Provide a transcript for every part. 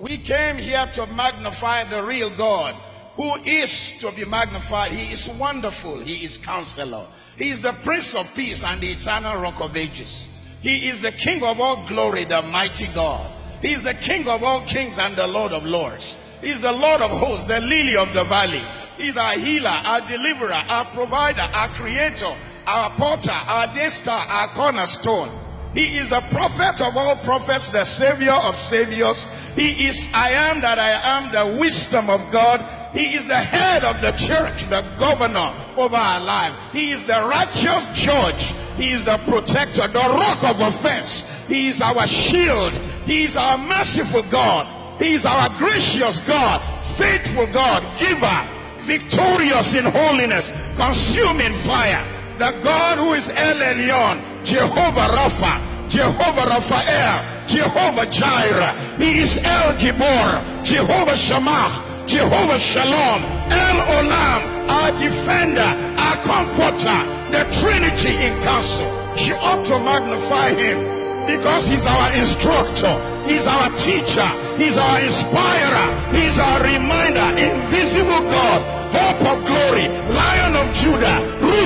We came here to magnify the real God who is to be magnified. He is wonderful. He is counselor. He is the Prince of Peace and the eternal rock of ages. He is the King of all glory, the mighty God. He is the King of all kings and the Lord of lords. He is the Lord of hosts, the lily of the valley. He is our healer, our deliverer, our provider, our creator, our porter, our day star, our cornerstone. He is the prophet of all prophets, the savior of saviors. He is I am that I am, the wisdom of God. He is the head of the church, the governor over our life. He is the righteous judge. He is the protector, the rock of offense. He is our shield. He is our merciful God. He is our gracious God, faithful God, giver, victorious in holiness, consuming fire. The God who is El Elyon, Jehovah Rapha, Jehovah Raphael, Jehovah Jireh. He is El Gibor, Jehovah Shammah, Jehovah Shalom, El Olam, our defender, our comforter, the Trinity in council. You ought to magnify him because he's our instructor, he's our teacher, he's our inspirer, he's our reminder, invisible God, hope of glory, lion of Judah,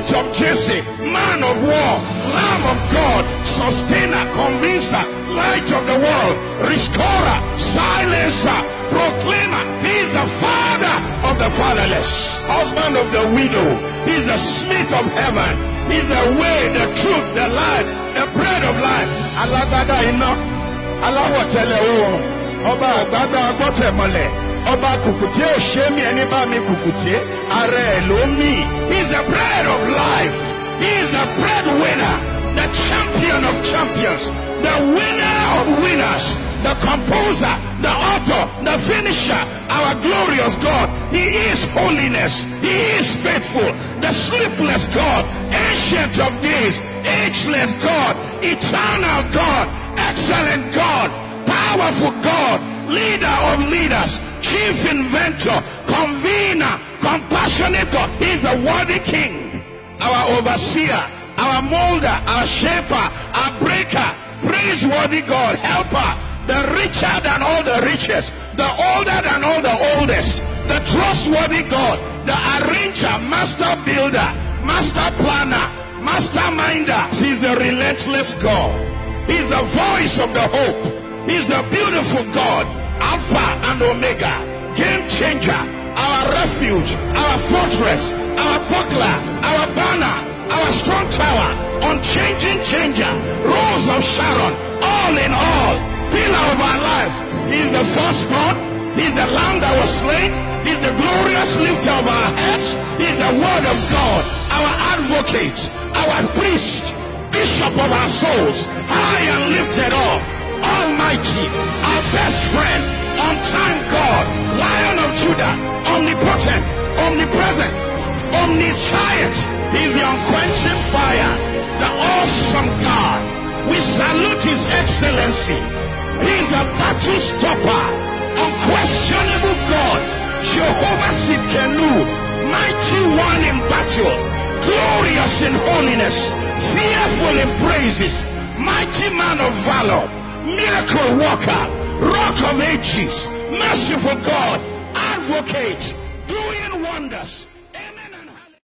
root of Jesse, man of war, lamb of God, sustainer, convincer, light of the world, restorer, silencer, proclaimer. He's the father of the fatherless, husband of the widow. He's the smith of heaven. He's the way, the truth, the life, the bread of life. Alágbádá iná, aláwọ̀ tẹ́lẹ̀ oòrùn, ọba àgbàdo agbọ́tẹ̀mọlẹ̀, ọba kùkùté òṣèmí ẹni mi kùkùté, ara ẹ̀ mì. He's the bread of life. He's the breadwinner, the champion of champions, the winner of winners, the composer, the author, the finisher, our glorious God. He is holiness. He is faithful, the sleepless God, ancient of days, ageless God, eternal God, excellent God, powerful God, leader of leaders, chief inventor, convener, compassionate God. He's the worthy King, our overseer, our molder, our shaper, our breaker, praiseworthy God, helper, the richer than all the richest, the older than all the oldest, the trustworthy God, the arranger, master builder, master planner, masterminder. He's the relentless God. He's the voice of the hope. He's the beautiful God, Alpha and Omega, game changer, our refuge, our fortress, our buckler, our banner, our strong tower, unchanging changer, rose of Sharon, all in all, pillar of our lives. He's the firstborn. He's the lamb that was slain. He's the glorious lifter of our heads. He's the word of God, our advocate, our priest, bishop of our souls, high and lifted up, almighty, our best friend, on time God, lion of Judah, omnipotent, omnipresent, omniscient. He's the unquenching fire, the awesome God. We salute his excellency. He's a battle stopper, unquestionable God, Jehovah Sidkenu, mighty one in battle, glorious in holiness, fearful in praises, mighty man of valor, miracle worker, rock of ages, merciful God, advocate, doing wonders.